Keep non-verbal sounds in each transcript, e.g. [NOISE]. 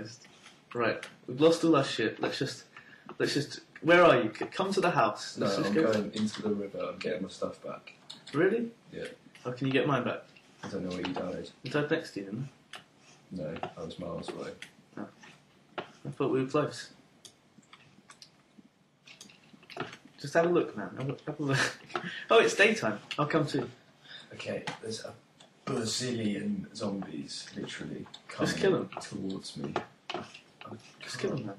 organised. Right, we've lost all our shit. Let's just, let's just. Where are you? C- Come to the house. No, Let's just I'm go. going into the river. I'm getting my stuff back. Really? Yeah. How can you get mine back? I don't know where you died. You died next to you, No, I was miles away. I? I thought we were close. Just have a look, man. Have a, have a look. [LAUGHS] oh, it's daytime. I'll come too. Okay, there's a bazillion zombies literally coming Just kill 'em. towards me. I Just kill him, man.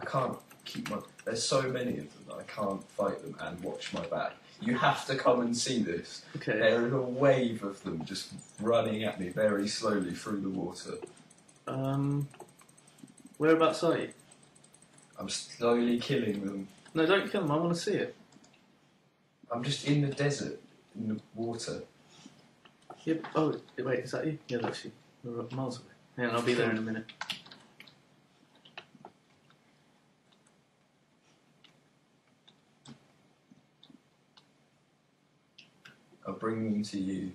I can't keep my. There's so many of them that I can't fight them and watch my back. You have to come and see this. Okay. There is a wave of them just running at me very slowly through the water. Um, whereabouts are you? I'm slowly killing them. No, don't kill him. I want to see it. I'm just in the desert, in the water. Yeah. Oh, wait. Is that you? Yeah, that's you. We're miles away. Hang on, I'll be there in a minute. I'll bring them to you.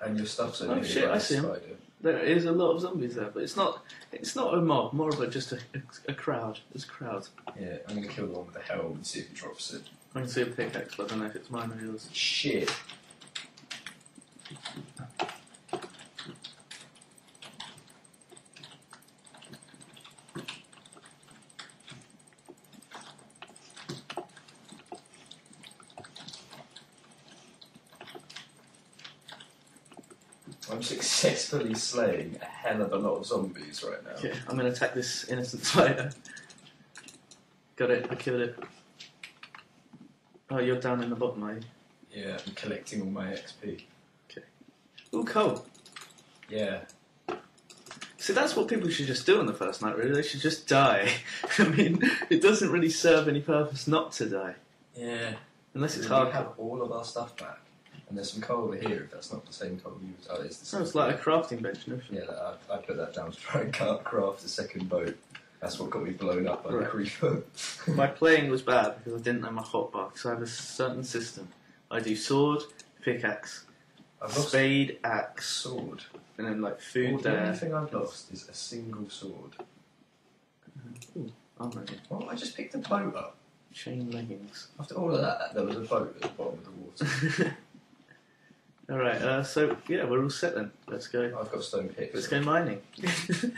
And your stuff's over Oh, here shit, I see spider. There is a lot of zombies there, but it's not. It's not a mob. More of a just a, a, a crowd. It's a crowd. Yeah, I'm gonna kill the one with the helm and see if it drops it. I can see a pickaxe, but I don't know if it's mine or yours. Shit. I'm slaying a hell of a lot of zombies right now. Okay, I'm gonna attack this innocent spider. Got it. I killed it. Oh, you're down in the bottom, are you? Yeah, I'm collecting all my XP. Okay. Ooh, coal. Yeah, See, that's what people should just do on the first night, really. They should just die. [LAUGHS] I mean, it doesn't really serve any purpose not to die. yeah. Unless it's hard. we have all of our stuff back. And there's some coal over here if that's not the same coal you Oh, it's the So same. it's like a crafting bench everything. Yeah, I, I put that down to try and craft a second boat. That's what got me blown up by the Right. creeper. [LAUGHS] My playing was bad because I didn't know my hotbar, because I have a certain system. I do sword, pickaxe, I've lost spade, axe, sword. and then like Well, food the only there. thing I've lost is a single sword. Mm-hmm. Oh, no. Well, I just picked a boat up. Chain leggings. After all of that, there was a boat at the bottom of the water. [LAUGHS] Alright, uh, so yeah, we're all set then. Let's go. I've got stone picks. Let's go mining. [LAUGHS]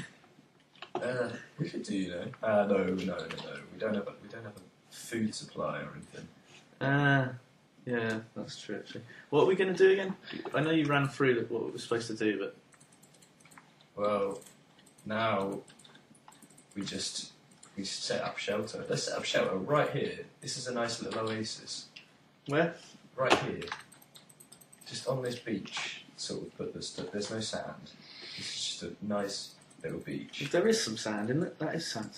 Uh, we could do, you know. Uh, no, no, no, no. We don't have a, we don't have a food supply or anything. Ah, yeah, that's true actually. What are we going to do again? I know you ran through what we were supposed to do, but Well, now we just we set up shelter. Let's set up shelter right here. This is a nice little oasis. where? Right here. Just on this beach, sort of, but there's, there's no sand. This is just a nice little beach. There is some sand, isn't it? That is sand.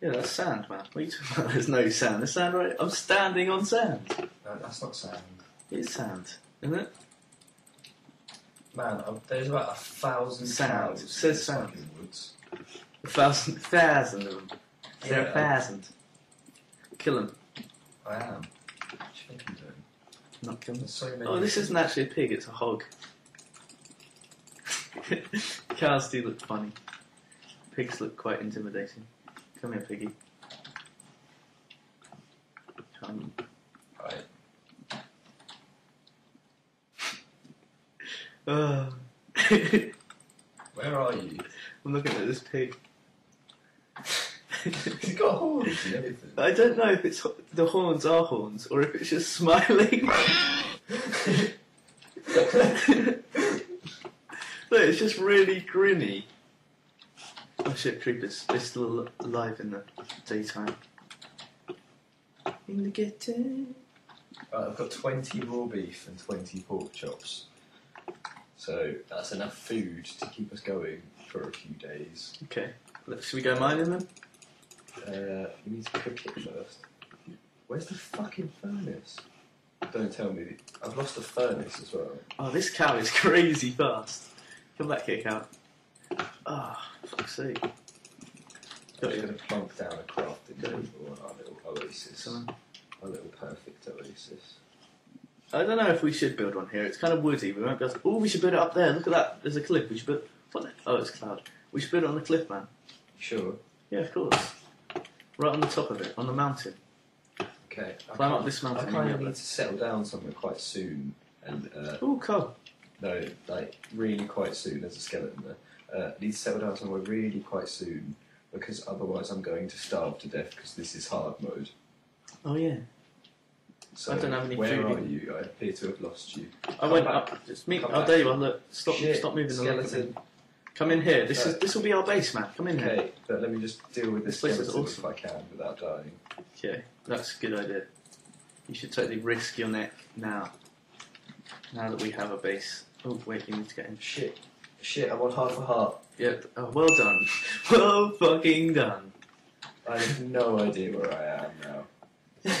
Yeah, that's sand, man. What are you talking about? [LAUGHS] There's no sand. There's sand right. I'm standing on sand. No, that's not sand. It's sand, isn't it? Man, uh, there's about a thousand Sand. cows It says in sand. fucking woods. A thousand, [LAUGHS] thousand of them. There Yeah. a thousand? Kill them. I am. Chicken. Not kill. There's so many. Oh, this isn't actually a pig. It's a hog. [LAUGHS] Cows do look funny. Pigs look quite intimidating. Come here, piggy. Come. Right. [LAUGHS] Oh. Where are you? I'm looking at this pig. [LAUGHS] He's got horns and everything. I don't know if it's the horns are horns or if it's just smiling. [LAUGHS] Look, it's just really grinny. Oh shit, creepers. They're still alive in the daytime. In the ghetto. Right, I've got 20 raw beef and 20 pork chops. So that's enough food to keep us going for a few days. Okay. Look, Should we go mining then? Uh, we need to cook it first. Where's the fucking furnace? Don't tell me. I've lost the furnace as well. Oh, this cow is [LAUGHS] crazy fast. Come back kick out. Ah, fuck's sake. I'm Got just you. going to plonk down a crafting table on our little oasis. Someone- Our little perfect oasis. I don't know if we should build one here. It's kind of woody. We won't be able to... Oh, we should build it up there. Look at that. There's a cliff. We should build... What the... Oh, it's cloud. We should build it on the cliff, man. Sure. Yeah, of course. Right on the top of it, on the mountain. Okay. I Climb up can't- this I mountain. kind of need to settle down somewhere quite soon, and uh, Ooh, cool. no, like really quite soon. There's a skeleton there. Uh, I need to settle down somewhere really quite soon because otherwise I'm going to starve to death because this is hard mode. Oh yeah. So I don't have any where food. are you? I appear to have lost you. I Come went back. up. Just meet. Come Oh, back. there you are. Look, stop. Shit, Stop moving the leg. skeleton. Come in oh, here. This is. This will be our base, man. Come in here. Okay, but let me just deal with This this place is skeleton awesome. if I can without dying. Okay, that's a good idea. You should totally risk your neck now. Now that we have a base. Oh wait, you need to get in. Shit, shit! I want half a heart. Yep. Oh, well done. [LAUGHS] well fucking done. I have no idea where I am now. [LAUGHS]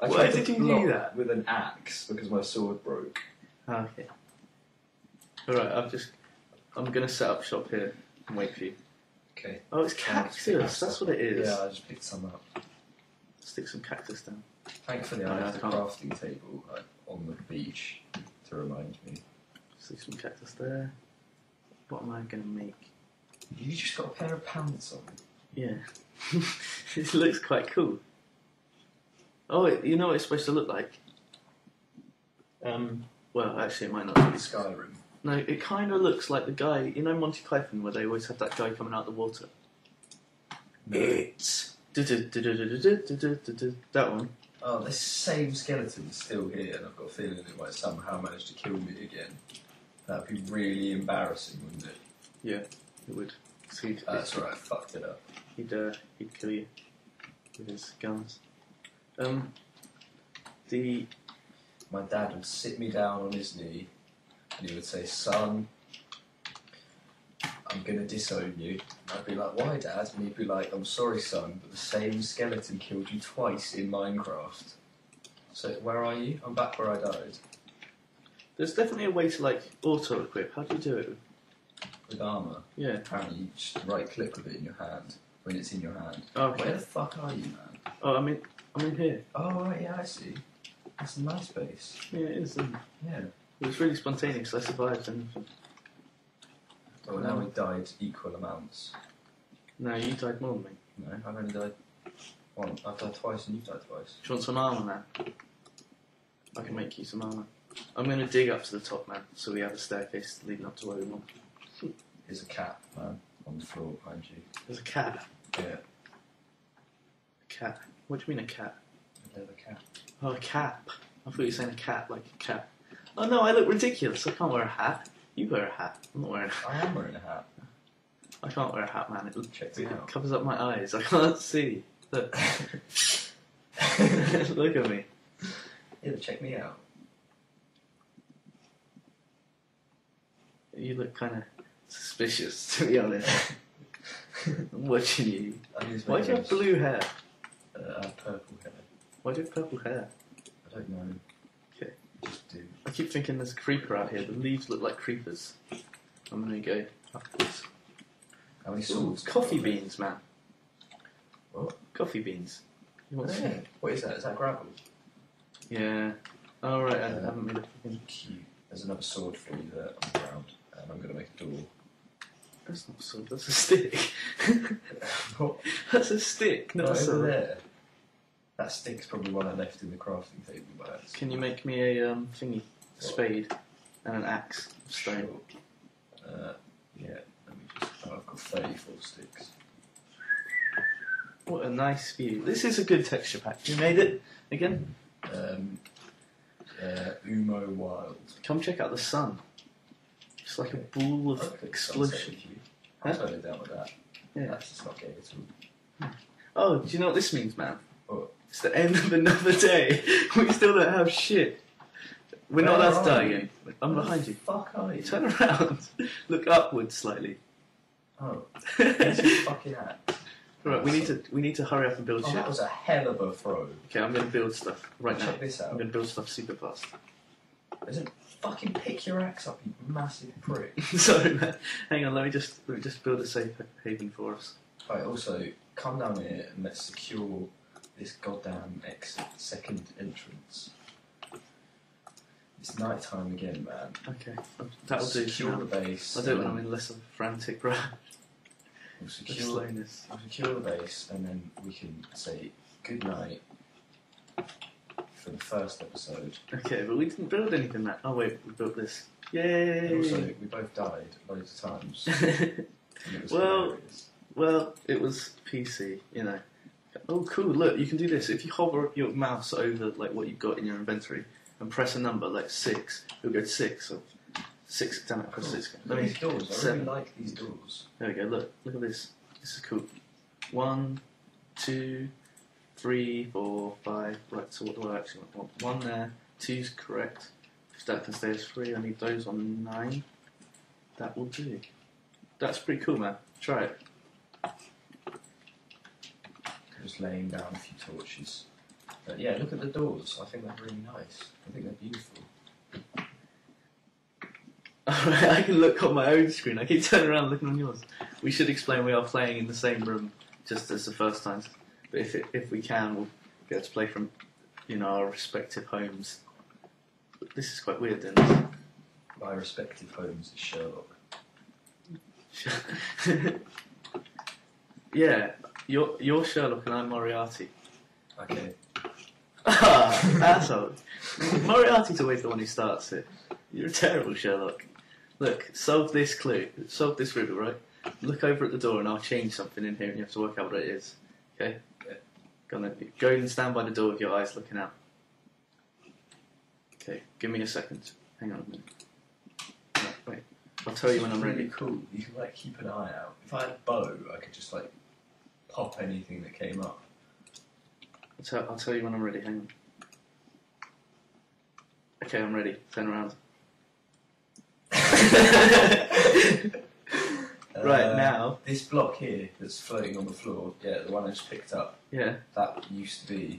I Why tried to did you do block that? With an axe because my sword broke. Okay. All right. I've just. I'm gonna set up shop here and wait for you. Okay. Oh, it's Yeah, I'll just pick cactus. That's what it is. Yeah, I just picked some up. Stick some cactus down. Thankfully, I yeah, have I the can't. crafting table like, on the beach to remind me. Stick some cactus there. What am I gonna make? You just got a pair of pants on. Yeah. [LAUGHS] it looks quite cool. Oh, it, you know what it's supposed to look like? Um, well, actually, it might not be. Skyrim. No, it kind of looks like the guy, you know Monty Python, where they always have that guy coming out of the water? No. It's. That one. Oh, this same skeleton's still here, and I've got a feeling it might somehow manage to kill me again. That'd be really embarrassing, wouldn't it? Yeah, it would. He'd, Uh, that's right, I fucked it up. he'd, uh, he'd kill you with his guns. Um, the. My dad would sit me down on his knee, and he would say, "Son, I'm gonna disown you." And I'd be like, "Why, Dad?" And he'd be like, "I'm sorry, son, but the same skeleton killed you twice in Minecraft." So where are you? I'm back where I died There's definitely a way to, like, auto equip. How do you do it? with armor. Yeah. Apparently, you just right click with it in your hand when it's in your hand. Oh, okay. Where the fuck are you, man? Oh, I'm in, I'm in here. Oh, right, yeah, I see. That's a nice base. Yeah, it is. isn't? Yeah. It was really spontaneous. I survived, and Oh, now we died equal amounts. no, you died more than me. No, I've only died once. I've died twice, and you've died twice. Do you want some armor, man? I can make you some armor. I'm going to dig up to the top, man, so we have a staircase leading up to where we want. There's a cat, man, on the floor behind you. There's a cat. Yeah, A cat. What do you mean a cat? a leather cat. Oh, a cap. I thought you were saying a cat, like a cat. Oh no, I look ridiculous. I can't wear a hat. You wear a hat. I'm not wearing. a hat. I am wearing a hat. I can't wear a hat, man. It, Check it out. covers up my eyes. I can't see. Look, [LAUGHS] [LAUGHS] look at me. yeah, check me out. You look kind of suspicious, [LAUGHS] to be honest. I'm watching you. Why do you have blue hair? Uh, I have purple hair. Why do you have purple hair? I don't know. Do. I keep thinking there's a creeper out here. The leaves look like creepers. I'm gonna go upwards. How many Ooh, swords? coffee beans, man. What? Coffee beans. You want some? yeah. What is that? Is that gravel? Yeah. Oh right, I Yeah. haven't um, made a fucking. Cute. There's another sword for you there on the ground, and I'm gonna make a door. That's not a sword. That's a stick. [LAUGHS] [LAUGHS] what? that's a stick, not a over sword. there. That stick's probably what I left in the crafting table by accident. Can you make me a um, thingy, a spade, and an axe of stone? Sure. Uh, yeah, let me just. Oh, I've got 34 sticks. What a nice view. This is a good texture pack. You made it again. Um, uh, Umo Wild. Come check out the sun. It's like a ball of sunset explosion. with you. I'll Huh? it down with that. Yeah. That's just not gay at all. Oh, do you know what this means, man? It's the end of another day. [LAUGHS] we still don't have shit. We're not Where allowed to die you? again. I'm Where behind you. fuck are you? Turn around. [LAUGHS] Look upwards slightly. Oh, [LAUGHS] where's your fucking hat? right, we need to we need to hurry up and build Oh, shit. that was a hell of a throw. Okay, I'm gonna build stuff right now. Check this out. I'm gonna build stuff super fast. Doesn't fucking pick your axe up, you massive prick. Sorry, man. Hang on. Let me just let me just build a safe haven for us. Right, also, come down here and let's secure this goddamn exit, second entrance. It's night time again, man. Okay, that'll do. Secure the base. I do it when and I'm in less of a frantic [LAUGHS] rush. We'll secure, slowness. we'll secure the base, and then we can say good night for the first episode. Okay, but we didn't build anything that. Oh wait, we built this. And Yay! also, we both died loads of times. [LAUGHS] and Well- hilarious. well, it was PC, you know. Oh, cool! Look, you can do this. If you hover your mouse over like what you've got in your inventory and press a number like six, it'll go to six or six. Damn it! Press Cool. six. Let me. these doors. I seven. really like these doors. There we go. Look, look at this. This is cool. One, two, three, four, five. Right. So what do I actually want? One there. Two's correct. If that can stay as three, I need those on nine. That will do. That's pretty cool, man. Try it. Just laying down a few torches. But yeah, look at the doors. I think they're really nice. I think they're beautiful. Alright, [LAUGHS] I can look on my own screen. I keep turning around looking on yours. We should explain we are playing in the same room, just as the first times. But if it, if we can, we'll get to play from, you know, our respective homes. This is quite weird, then. My respective homes is Sherlock. [LAUGHS] yeah, you're you're Sherlock and I'm Moriarty. Okay. Ah, asshole. Moriarty's always the one who starts it. You're a terrible Sherlock. Look, solve this clue. Solve this riddle, right? Look over at the door and I'll change something in here and you have to work out what it is. Okay? Yeah. Go on then. Go and stand by the door with your eyes looking out. Okay, give me a second. Hang on a minute. Wait. I'll tell you when I'm It's really ready. cool. You can like keep an eye out. If I had a bow, I could just like pop anything that came up. I'll tell, I'll tell you when I'm ready. Hang on. Okay, I'm ready. Turn around. [LAUGHS] Right, Uh, now. This block here that's floating on the floor, yeah, the one I just picked up, Yeah, that used to be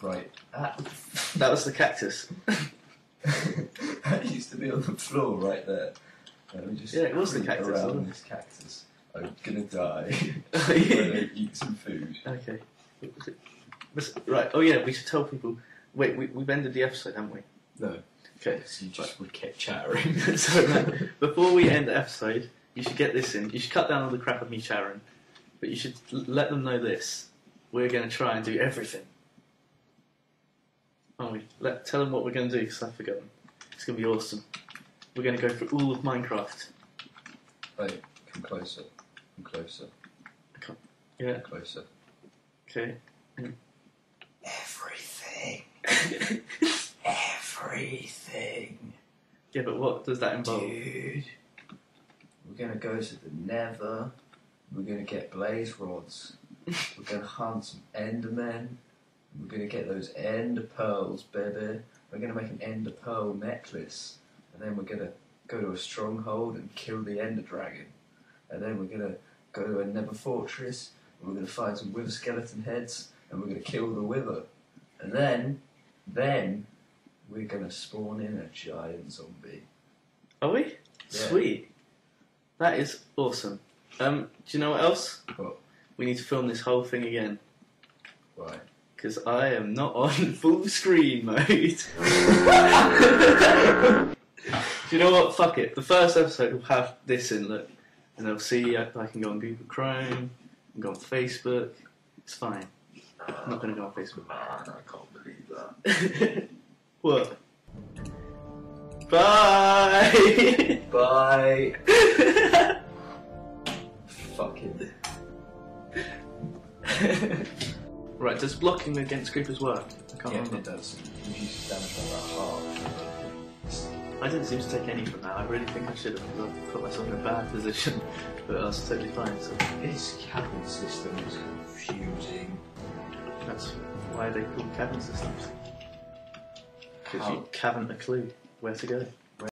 right. That, [LAUGHS] that was the cactus. [LAUGHS] that used to be on the floor right there. Let me just Yeah, it was the creep cactus, around wasn't it? this cactus. I'm gonna die. [LAUGHS] [LAUGHS] when gonna eat some food. Listen, Right. Oh yeah, we should tell people. Wait, we, we've ended the episode, haven't we? No, Okay. so you just would kept chattering. [LAUGHS] so before we end the episode, you should get this in. You should cut down all the crap of me chattering, but you should l- let them know this. We're going to try and do everything. Oh, we let tell them what we're going to do because I've forgotten. It's going to be awesome. We're going to go through all of Minecraft. Wait, come closer. Come closer. Yeah. Come closer. Okay. Hmm. Everything. [LAUGHS] Everything. Yeah, but what does that involve? Dude. We're gonna go to the nether. We're gonna get blaze rods. [LAUGHS] We're gonna hunt some endermen. We're gonna get those ender pearls, baby. We're gonna make an ender pearl necklace. And then we're gonna go to a stronghold and kill the ender dragon. And then we're gonna go to a nether fortress. And we're gonna find some wither skeleton heads. And we're gonna kill the wither. And then, then, we're gonna spawn in a giant zombie. Are we? Yeah. Sweet. That is awesome. Um, do you know what else? What? We need to film this whole thing again Right. because I am not [LAUGHS] on full screen mode. [LAUGHS] do you know what? Fuck it. The first episode will have this in. Look, and they'll see I, I can go on Google Chrome, and go on Facebook. It's fine. I'm not going to go on Facebook. Man, I can't believe that. [LAUGHS] what? Bye. [LAUGHS] Bye. [LAUGHS] Fucking. right, does blocking against creepers work? I can't Yeah, remember. it does. Damage by about half. I didn't seem to take any from that. I really think I should have I've put myself in a bad position, [LAUGHS] but I was totally fine. So This cabin system is confusing. that's why they call cabin systems. Because you haven't a clue where to go.